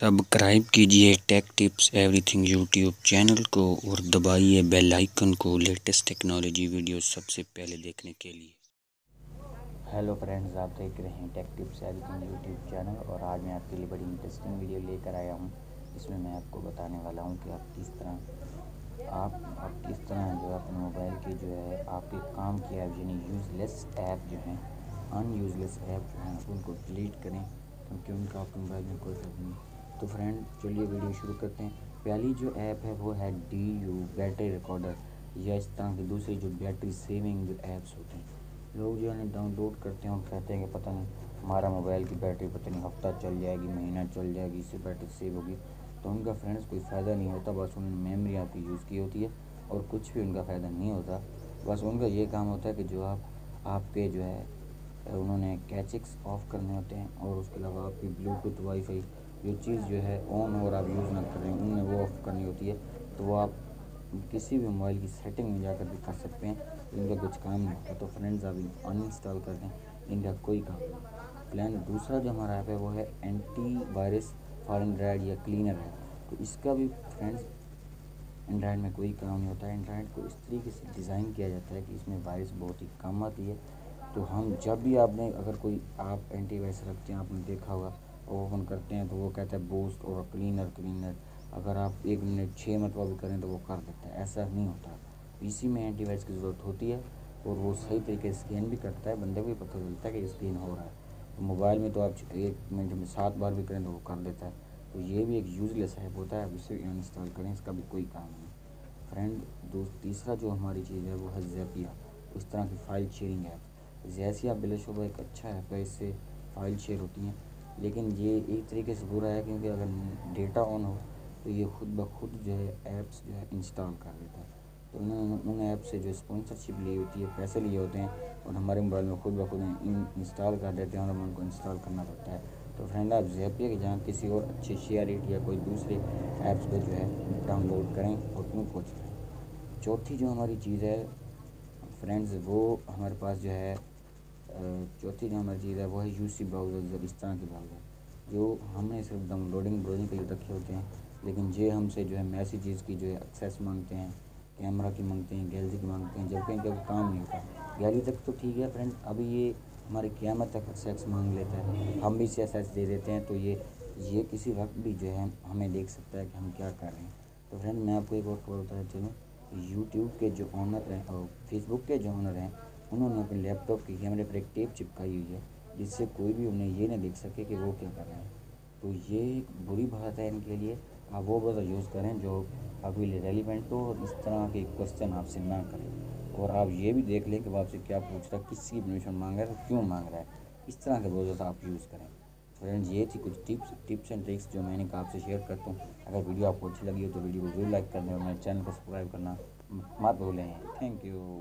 Subscribe कीजिए tech tips, everything YouTube channel को और दबाइए बेल आइकन को लेटेस्ट टेक्नोलॉजी वीडियो सबसे पहले देखने के लिए। हेलो फ्रेंड्स, आप देख रहे हैं tech tips, everything YouTube channel और आज मैं आपके लिए बड़ी इंटरेस्टिंग वीडियो लेकर आया हूँ। इसमें मैं आपको बताने वाला हूँ कि आप किस तरह, आप आप किस तरह जो है अपने मोबाइल के जो है, आपके काम की ऐप, यानी यूज़लेस ऐप जो हैं, अनयूजलेस ऐप जो हैं, उनको डिलीट करें, क्योंकि उनका आपके मोबाइल में कोई नहीं। तो फ्रेंड चलिए वीडियो शुरू करते हैं। पहली जो ऐप है, वो है डी यू बैटरी रिकॉर्डर या इस तरह की दूसरी जो बैटरी सेविंग जो ऐप्स होते हैं। लोग जो है डाउनलोड करते हैं और कहते हैं कि पता नहीं, हमारा मोबाइल की बैटरी पता नहीं हफ़्ता चल जाएगी, महीना चल जाएगी, इससे बैटरी सेव होगी। तो उनका फ्रेंड्स कोई फ़ायदा नहीं होता, बस उन्होंने मेमोरी आपकी यूज़ की होती है और कुछ भी उनका फ़ायदा नहीं होता। बस उनका ये काम होता है कि जो आप, आपके जो है उन्होंने कैचिक्स ऑफ़ करने होते हैं और उसके अलावा आपकी ब्लूटूथ वाईफाई जो चीज़ जो है ऑन और आप यूज़ ना कर रहे हैं उनमें वो ऑफ़ करनी होती है। तो आप किसी भी मोबाइल की सेटिंग में जाकर भी कर सकते हैं। इनका कुछ काम नहीं होता तो फ्रेंड्स आप अनइंस्टॉल कर दें, इनका कोई काम नहीं। प्लान दूसरा जो हमारा ऐप है, वो है एंटी वायरस फॉर एंड्राइड या क्लीनर है तो इसका भी फ्रेंड्स एंड्राइड में कोई काम नहीं होता। है एंड्राइड को इस तरीके से डिज़ाइन किया जाता है कि इसमें वायरस बहुत ही कम आती है। तो हम जब भी आपने अगर कोई आप एंटी वायरस रखते हैं, आपने देखा होगा ओपन करते हैं तो वो कहता है बूस्ट और क्लीनर क्लीनर अगर आप एक मिनट छः मरतबा भी करें तो वो कर देता है. ऐसा नहीं होता. पीसी में एंटीवायरस की ज़रूरत होती है और वो सही तरीके से स्कैन भी करता है, बंदे को भी पता चलता है कि स्कैन हो रहा है. तो मोबाइल में तो आप एक मिनट में सात बार भी करें तो वो कर देता है. तो ये भी एक यूज़लेस ऐप होता है अब इसे इंस्टॉल करें, इसका भी कोई काम नहीं. फ्रेंड दोस्त, तीसरा जो हमारी चीज़ है, वो है जैपिया उस तरह की फ़ाइल शेयरिंग ऐप जैसिया बिलशुबा एक अच्छा ऐप है, इससे फ़ाइल शेयर होती हैं। लेकिन ये एक तरीके से बुरा है, क्योंकि अगर डेटा ऑन हो तो ये खुद ब खुद जो है ऐप्स जो है इंस्टॉल कर देता है। तो उन्होंने उन ऐप से जो स्पॉन्सरशिप ली होती है पैसे लिए होते हैं, और हमारे मोबाइल में खुद ब खुद इंस्टॉल कर देते हैं, और हमें उनको इंस्टॉल करना पड़ता है। तो फ्रेंड आप जैपिया के जहाँ किसी और अच्छे शेयर रेट या कोई दूसरे ऐप्स को जो है डाउनलोड करें, और उनको चलाएँ चौथी जो हमारी चीज़ है फ्रेंड्स वो हमारे पास जो है चौथी जो हमारी चीज़ है, वो है यू सी ब्राउज़र इस तरह के ब्राउज़र जो हमने सिर्फ़ डाउनलोडिंग ब्राउजिंग के लिए रखे होते हैं, लेकिन ये हमसे जो है मैसेजेस की जो है एक्सेस मांगते हैं कैमरा की मांगते हैं गैलरी की मांगते हैं जबकि इनका काम नहीं होता। गैलरी तक तो ठीक है फ्रेंड अभी ये हमारे कैमरा तक एक्सेस मांग लेता है। हम भी इसे एक्सेस दे देते हैं तो ये ये किसी वक्त भी जो है हमें देख सकता है कि हम क्या कर रहे हैं। तो फ्रेंड मैं आपको एक और खबर बताना चलूँ। यूट्यूब के जो ऑनर हैं, और फेसबुक के जो ऑनर हैं उन्होंने अपने लैपटॉप के कैमरे पर एक टेप चिपकाई हुई है, जिससे कोई भी उन्हें ये ना देख सके कि वो क्या कर रहे हैं। तो ये एक बुरी बात है इनके लिए। आप वो बस यूज़ करें जो आपके लिए रेलिवेंट हो और इस तरह के क्वेश्चन आपसे ना करें। और आप ये भी देख लें कि वो आपसे क्या पूछ रहा है किसकी परमिशन मांग रहा है, क्यों मांग रहा है। इस तरह के बहुत आप यूज़ करें। फ्रेंड्स ये थी कुछ टिप्स टिप्स एंड ट्रिक्स जो मैंने कहा आपसे शेयर करता हूँ। अगर वीडियो आपको अच्छी लगी हो तो वीडियो को ज़रूर लाइक करना और मेरे चैनल को सब्सक्राइब करना मत भूलें। Thank you